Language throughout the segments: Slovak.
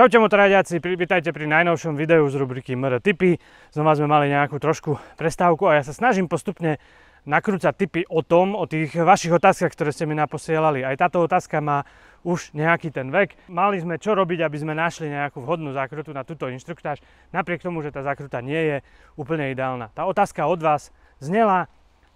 Čaute motoradiaci, vítajte pri najnovšom videu z rubriky MR Tipy. Znova sme mali nejakú trošku prestávku a ja sa snažím postupne nakrúcať tipy o tom, o tých vašich otázkach, ktoré ste mi naposielali. Aj táto otázka má už nejaký ten vek. Mali sme čo robiť, aby sme našli nejakú vhodnú zákrutu na túto inštruktáž, napriek tomu, že tá zákruta nie je úplne ideálna. Tá otázka od vás znela,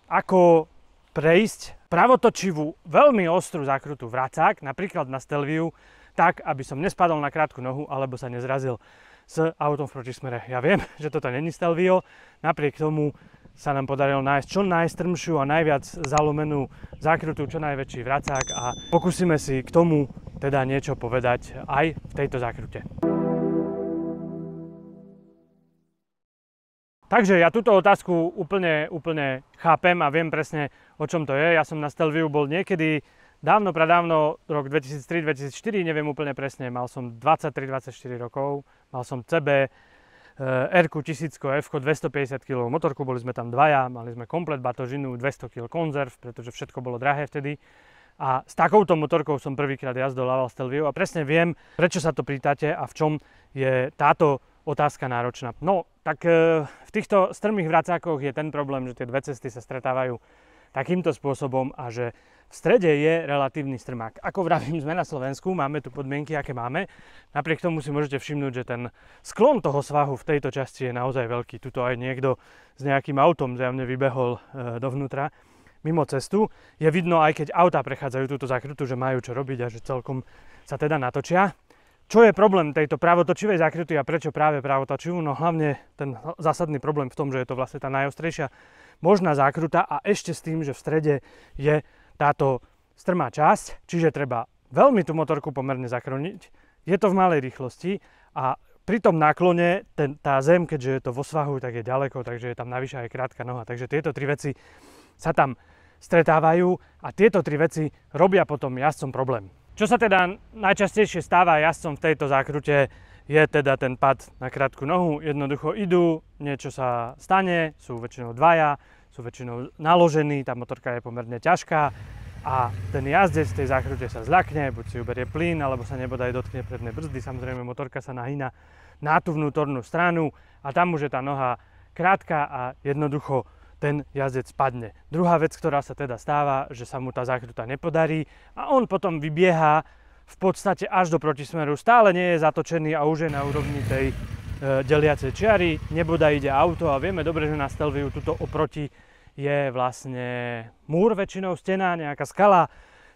ako prejsť pravotočivú, veľmi ostrú zákrutu vracák, napríklad na Stelviu, tak, aby som nespadol na krátku nohu alebo sa nezrazil s autom v protismere. Ja viem, že toto není Stelvio, napriek tomu sa nám podarilo nájsť čo najstrmšiu a najviac zalomenú zákrutu, čo najväčší vracák a pokúsime si k tomu teda niečo povedať aj v tejto zákrute. Takže ja túto otázku úplne, úplne chápem a viem presne, o čom to je. Ja som na Stelviu bol niekedy Dávno, pradávno, rok 2003-2004, neviem úplne presne, mal som 23-24 rokov, mal som CB, r 1000 F 250 kg motorku, boli sme tam dvaja, mali sme komplet batožinu, 200 kg konzerv, pretože všetko bolo drahé vtedy. A s takouto motorkou som prvýkrát jazdol Stelvio a presne viem, prečo sa to pýtate a v čom je táto otázka náročná. No, tak e, v týchto strmých vracákoch je ten problém, že tie dve cesty sa stretávajú takýmto spôsobom a že v strede je relatívny strmák. Ako vravím, sme na Slovensku, máme tu podmienky, aké máme. Napriek tomu si môžete všimnúť, že ten sklon toho svahu v tejto časti je naozaj veľký. Tuto aj niekto s nejakým autom zjavne vybehol e, dovnútra mimo cestu. Je vidno aj keď auta prechádzajú túto zakrutu, že majú čo robiť a že celkom sa teda natočia. Čo je problém tejto pravotočivej zakruty a prečo práve pravotočivú? No hlavne ten zásadný problém v tom, že je to vlastne tá najostrejšia možná zákruta a ešte s tým, že v strede je táto strmá časť, čiže treba veľmi tú motorku pomerne zakroniť. Je to v malej rýchlosti a pri tom náklone ten, tá zem, keďže je to vo svahu, tak je ďaleko, takže je tam navyše aj krátka noha. Takže tieto tri veci sa tam stretávajú a tieto tri veci robia potom jazdcom problém. Čo sa teda najčastejšie stáva jazdcom v tejto zákrute, je teda ten pad na krátku nohu. Jednoducho idú, niečo sa stane, sú väčšinou dvaja, sú väčšinou naložení, tá motorka je pomerne ťažká a ten jazdec v tej záchrute sa zľakne, buď si uberie plyn, alebo sa nebodaj dotkne prednej brzdy. Samozrejme, motorka sa nahýna na tú vnútornú stranu a tam už je tá noha krátka a jednoducho ten jazdec spadne. Druhá vec, ktorá sa teda stáva, že sa mu tá záchruta nepodarí a on potom vybieha v podstate až do protismeru. Stále nie je zatočený a už je na úrovni tej E, deliacej čiary, neboda ide auto a vieme dobre, že na Stelviu tuto oproti je vlastne múr väčšinou, stena, nejaká skala,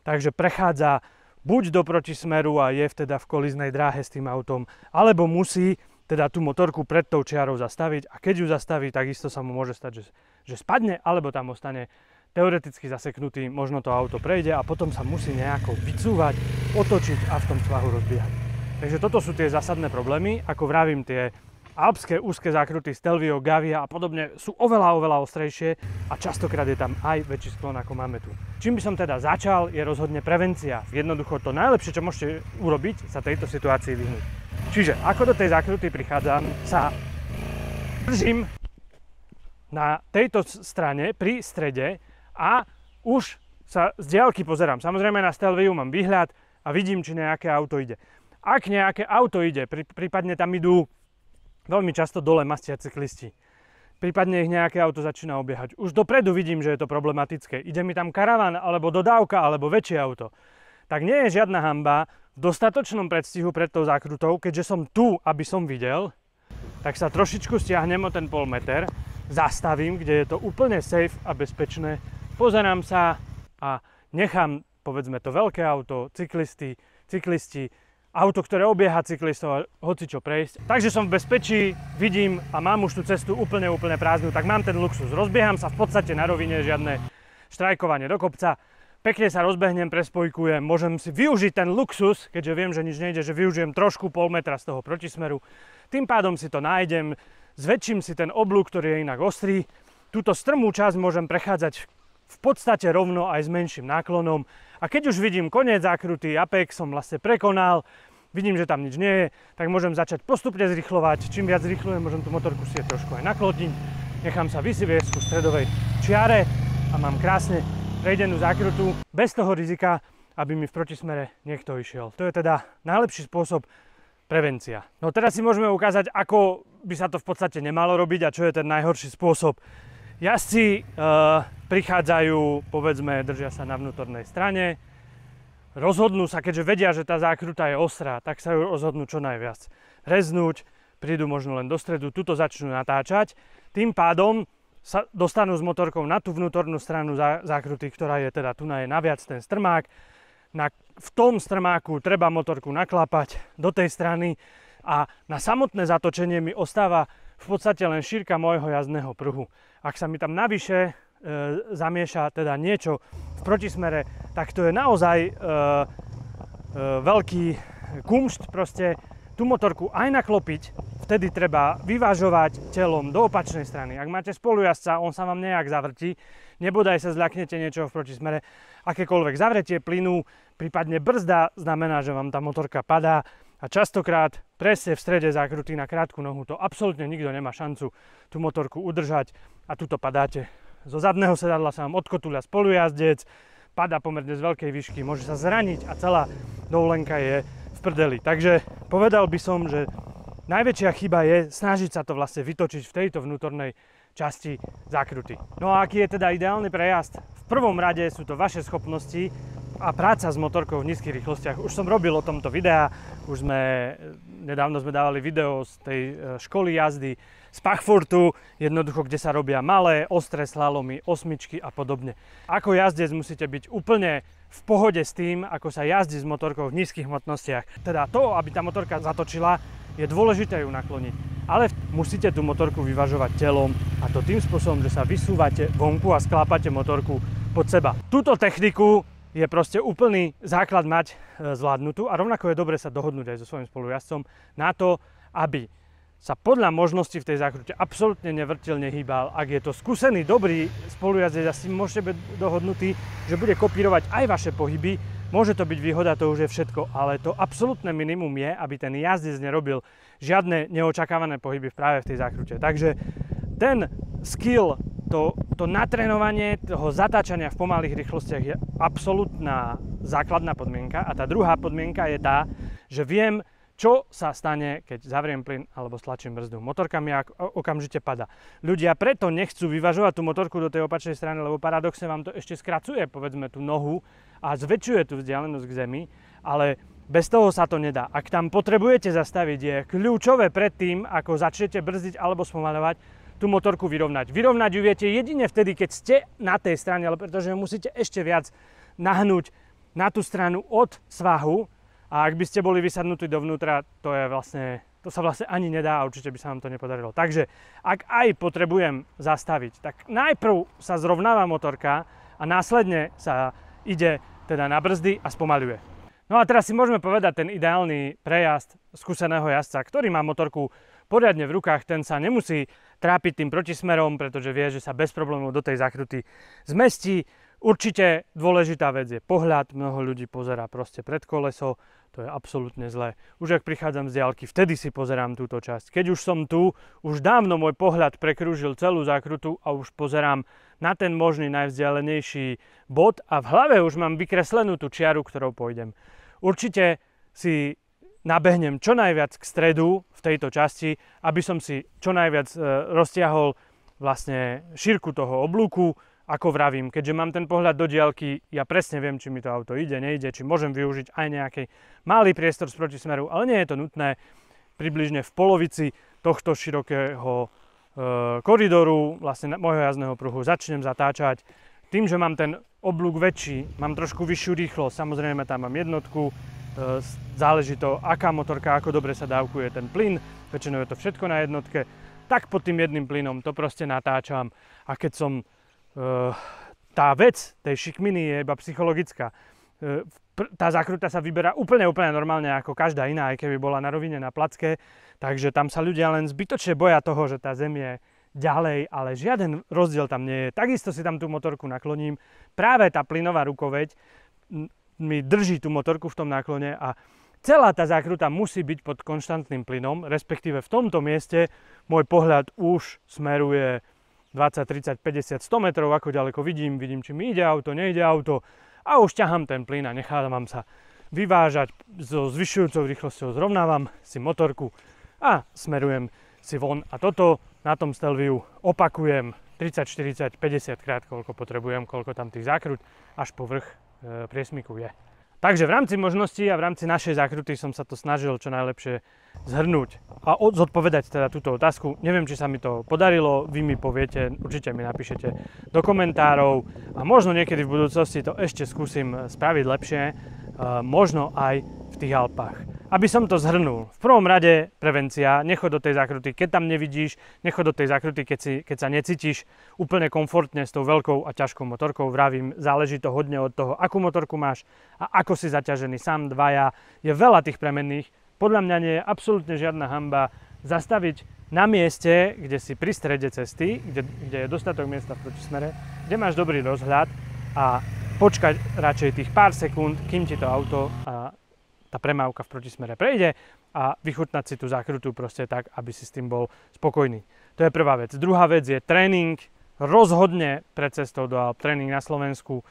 takže prechádza buď do protismeru a je vteda v koliznej dráhe s tým autom, alebo musí teda tú motorku pred tou čiarou zastaviť a keď ju zastaví, takisto sa mu môže stať, že, že spadne, alebo tam ostane teoreticky zaseknutý, možno to auto prejde a potom sa musí nejako vycúvať, otočiť a v tom svahu rozbiehať. Takže toto sú tie zásadné problémy. Ako vravím, tie alpské úzke zákruty Stelvio, Gavia a podobne sú oveľa, oveľa ostrejšie a častokrát je tam aj väčší sklon ako máme tu. Čím by som teda začal, je rozhodne prevencia. Jednoducho to najlepšie, čo môžete urobiť, sa tejto situácii vyhnúť. Čiže ako do tej zákruty prichádzam, sa držím na tejto strane pri strede a už sa z diaľky pozerám. Samozrejme na Stelviu mám výhľad a vidím, či nejaké auto ide. Ak nejaké auto ide, prípadne tam idú veľmi často dole mastia cyklisti, prípadne ich nejaké auto začína obiehať. Už dopredu vidím, že je to problematické. Ide mi tam karavan, alebo dodávka, alebo väčšie auto. Tak nie je žiadna hamba v dostatočnom predstihu pred tou zákrutou, keďže som tu, aby som videl, tak sa trošičku stiahnem o ten pol meter, zastavím, kde je to úplne safe a bezpečné, pozerám sa a nechám, povedzme to veľké auto, cyklisti, cyklisti, auto, ktoré obieha cyklistov a hoci čo prejsť. Takže som v bezpečí, vidím a mám už tú cestu úplne, úplne prázdnu, tak mám ten luxus. Rozbieham sa v podstate na rovine, žiadne štrajkovanie do kopca. Pekne sa rozbehnem, prespojkujem, môžem si využiť ten luxus, keďže viem, že nič nejde, že využijem trošku pol metra z toho protismeru. Tým pádom si to nájdem, zväčším si ten oblúk, ktorý je inak ostrý. Túto strmú časť môžem prechádzať v podstate rovno aj s menším náklonom. A keď už vidím koniec zákruty, Apex som vlastne prekonal, vidím, že tam nič nie je, tak môžem začať postupne zrychlovať. Čím viac zrychlujem, môžem tú motorku si trošku aj nakloniť. Nechám sa vysiviesť ku stredovej čiare a mám krásne prejdenú zákrutu bez toho rizika, aby mi v protismere niekto išiel. To je teda najlepší spôsob prevencia. No teraz si môžeme ukázať, ako by sa to v podstate nemalo robiť a čo je ten najhorší spôsob. Jazdci e, prichádzajú, povedzme, držia sa na vnútornej strane, rozhodnú sa, keďže vedia, že tá zákruta je ostrá, tak sa ju rozhodnú čo najviac reznúť, prídu možno len do stredu, tuto začnú natáčať. Tým pádom sa dostanú s motorkou na tú vnútornú stranu zákruty, ktorá je teda tu je naviac ten strmák. Na, v tom strmáku treba motorku naklapať do tej strany a na samotné zatočenie mi ostáva v podstate len šírka môjho jazdného pruhu. Ak sa mi tam navyše e, zamieša teda niečo v protismere, tak to je naozaj e, e, veľký kumšt proste tú motorku aj naklopiť, vtedy treba vyvážovať telom do opačnej strany. Ak máte spolujazca, on sa vám nejak zavrti, nebodaj sa zľaknete niečo v protismere, akékoľvek zavretie plynu, prípadne brzda, znamená, že vám tá motorka padá a častokrát presne v strede zákruty na krátku nohu to absolútne nikto nemá šancu tú motorku udržať a tuto padáte. Zo zadného sedadla sa vám odkotulia spolujazdec, pada pomerne z veľkej výšky, môže sa zraniť a celá dovolenka je v prdeli. Takže povedal by som, že Najväčšia chyba je snažiť sa to vlastne vytočiť v tejto vnútornej časti zákruty. No a aký je teda ideálny prejazd? V prvom rade sú to vaše schopnosti a práca s motorkou v nízkych rýchlostiach. Už som robil o tomto videa, už sme, nedávno sme dávali video z tej e, školy jazdy z Pachfurtu, jednoducho, kde sa robia malé, ostré slalomy, osmičky a podobne. Ako jazdec musíte byť úplne v pohode s tým, ako sa jazdí s motorkou v nízkych hmotnostiach. Teda to, aby tá motorka zatočila, je dôležité ju nakloniť. Ale musíte tú motorku vyvažovať telom a to tým spôsobom, že sa vysúvate vonku a sklápate motorku pod seba. Túto techniku je proste úplný základ mať e, zvládnutú a rovnako je dobre sa dohodnúť aj so svojím spolujazdcom na to, aby sa podľa možností v tej zákrute absolútne nevrtil, nehýbal. Ak je to skúsený, dobrý spolujazdec a s tým môžete byť dohodnutý, že bude kopírovať aj vaše pohyby, Môže to byť výhoda, to už je všetko, ale to absolútne minimum je, aby ten jazdec nerobil žiadne neočakávané pohyby práve v tej zákrute. Takže ten skill, to, to natrénovanie toho zatáčania v pomalých rýchlostiach je absolútna základná podmienka. A tá druhá podmienka je tá, že viem, čo sa stane, keď zavriem plyn alebo stlačím brzdu. Motorka mi okamžite pada. Ľudia preto nechcú vyvažovať tú motorku do tej opačnej strany, lebo paradoxne vám to ešte skracuje, povedzme, tú nohu a zväčšuje tú vzdialenosť k zemi, ale bez toho sa to nedá. Ak tam potrebujete zastaviť, je kľúčové pred tým, ako začnete brzdiť alebo spomaľovať, tú motorku vyrovnať. Vyrovnať ju viete jedine vtedy, keď ste na tej strane, ale pretože musíte ešte viac nahnúť na tú stranu od svahu, a ak by ste boli vysadnutí dovnútra, to je vlastne, to sa vlastne ani nedá a určite by sa vám to nepodarilo. Takže ak aj potrebujem zastaviť, tak najprv sa zrovnáva motorka a následne sa ide teda na brzdy a spomaľuje. No a teraz si môžeme povedať ten ideálny prejazd skúseného jazdca, ktorý má motorku poriadne v rukách, ten sa nemusí trápiť tým protismerom, pretože vie, že sa bez problémov do tej zakruty zmestí. Určite dôležitá vec je pohľad, mnoho ľudí pozera proste pred koleso, to je absolútne zlé. Už ak prichádzam z diálky, vtedy si pozerám túto časť. Keď už som tu, už dávno môj pohľad prekrúžil celú zákrutu a už pozerám na ten možný najvzdialenejší bod a v hlave už mám vykreslenú tú čiaru, ktorou pôjdem. Určite si nabehnem čo najviac k stredu v tejto časti, aby som si čo najviac e, roztiahol vlastne šírku toho oblúku, ako vravím, keďže mám ten pohľad do diálky, ja presne viem, či mi to auto ide, nejde, či môžem využiť aj nejaký malý priestor z protismeru, ale nie je to nutné. Približne v polovici tohto širokého e, koridoru, vlastne môjho jazdného pruhu, začnem zatáčať. Tým, že mám ten oblúk väčší, mám trošku vyššiu rýchlosť, samozrejme tam mám jednotku, záleží to, aká motorka, ako dobre sa dávkuje ten plyn, väčšinou je to všetko na jednotke, tak pod tým jedným plynom to proste natáčam a keď som Eh, tá vec tej šikminy je iba psychologická. Eh, tá zákruta sa vyberá úplne, úplne normálne ako každá iná, aj keby bola na rovine na placke, takže tam sa ľudia len zbytočne boja toho, že tá zem je ďalej, ale žiaden rozdiel tam nie je. Takisto si tam tú motorku nakloním. Práve tá plynová rukoveď mi drží tú motorku v tom náklone a celá tá zákruta musí byť pod konštantným plynom, respektíve v tomto mieste môj pohľad už smeruje 20, 30, 50, 100 metrov, ako ďaleko vidím, vidím, či mi ide auto, nejde auto a už ťahám ten plyn a nechávam sa vyvážať so zvyšujúcou rýchlosťou, zrovnávam si motorku a smerujem si von. A toto na tom Stelviu opakujem 30, 40, 50 krát, koľko potrebujem, koľko tam tých zákrut až po vrch priesmiku je. Takže v rámci možností a v rámci našej zákruty som sa to snažil čo najlepšie zhrnúť a zodpovedať teda túto otázku. Neviem, či sa mi to podarilo, vy mi poviete, určite mi napíšete do komentárov a možno niekedy v budúcnosti to ešte skúsim spraviť lepšie, e, možno aj v tých Alpách. Aby som to zhrnul, v prvom rade prevencia, nechod do tej zákruty, keď tam nevidíš, nechod do tej zákruty, keď, si, keď sa necítiš úplne komfortne s tou veľkou a ťažkou motorkou. Vravím, záleží to hodne od toho, akú motorku máš a ako si zaťažený. Sám dvaja, je veľa tých premenných. Podľa mňa nie je absolútne žiadna hamba zastaviť na mieste, kde si pri strede cesty, kde, kde je dostatok miesta v protismere, kde máš dobrý rozhľad a počkať radšej tých pár sekúnd, kým ti to auto a tá premávka v protismere prejde a vychutnať si tú zákrutu proste tak, aby si s tým bol spokojný. To je prvá vec. Druhá vec je tréning, rozhodne pred cestou do Alp, tréning na Slovensku.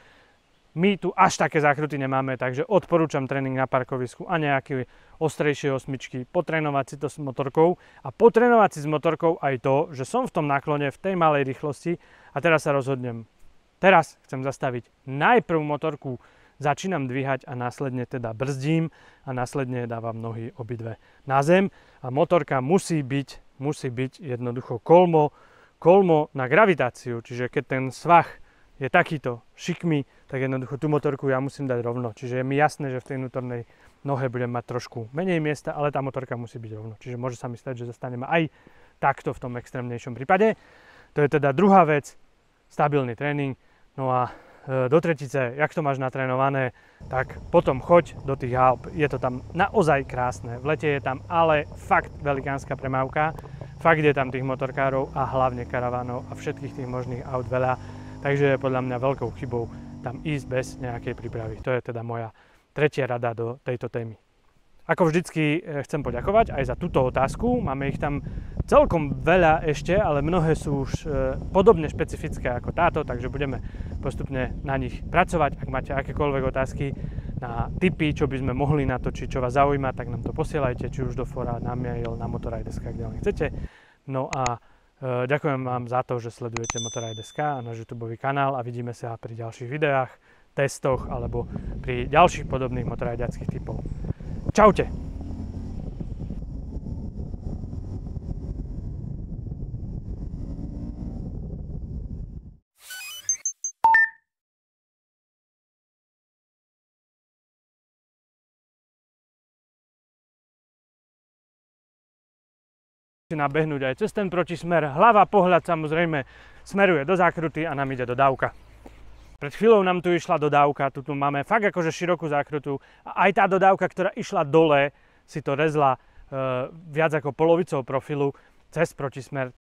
My tu až také zákruty nemáme, takže odporúčam tréning na parkovisku a nejaké ostrejšie osmičky, potrénovať si to s motorkou a potrénovať si s motorkou aj to, že som v tom náklone, v tej malej rýchlosti a teraz sa rozhodnem. Teraz chcem zastaviť najprv motorku začínam dvíhať a následne teda brzdím a následne dávam nohy obidve na zem a motorka musí byť, musí byť jednoducho kolmo, kolmo na gravitáciu, čiže keď ten svah je takýto šikmy, tak jednoducho tú motorku ja musím dať rovno. Čiže je mi jasné, že v tej vnútornej nohe budem mať trošku menej miesta, ale tá motorka musí byť rovno. Čiže môže sa mi stať, že zastaneme aj takto v tom extrémnejšom prípade. To je teda druhá vec, stabilný tréning. No a do tretice, jak to máš natrénované, tak potom choď do tých Alp. Je to tam naozaj krásne. V lete je tam ale fakt velikánska premávka. Fakt je tam tých motorkárov a hlavne karavánov a všetkých tých možných aut veľa. Takže je podľa mňa veľkou chybou tam ísť bez nejakej prípravy. To je teda moja tretia rada do tejto témy. Ako vždycky e, chcem poďakovať aj za túto otázku. Máme ich tam celkom veľa ešte, ale mnohé sú už e, podobne špecifické ako táto, takže budeme postupne na nich pracovať. Ak máte akékoľvek otázky na typy, čo by sme mohli natočiť, čo vás zaujíma, tak nám to posielajte, či už do fora, na mail, na Motoraj.sk, kde len chcete. No a e, ďakujem vám za to, že sledujete Motoraj.sk a náš YouTube kanál a vidíme sa pri ďalších videách, testoch alebo pri ďalších podobných motorajďackých typov. Čaute. Nabehnúť aj cez ten protismer. Hlava, pohľad samozrejme smeruje do zákruty a nám ide do dávka. Pred chvíľou nám tu išla dodávka, tu, tu máme fakt akože širokú zákrutu a aj tá dodávka, ktorá išla dole, si to rezla e, viac ako polovicou profilu cez protismer.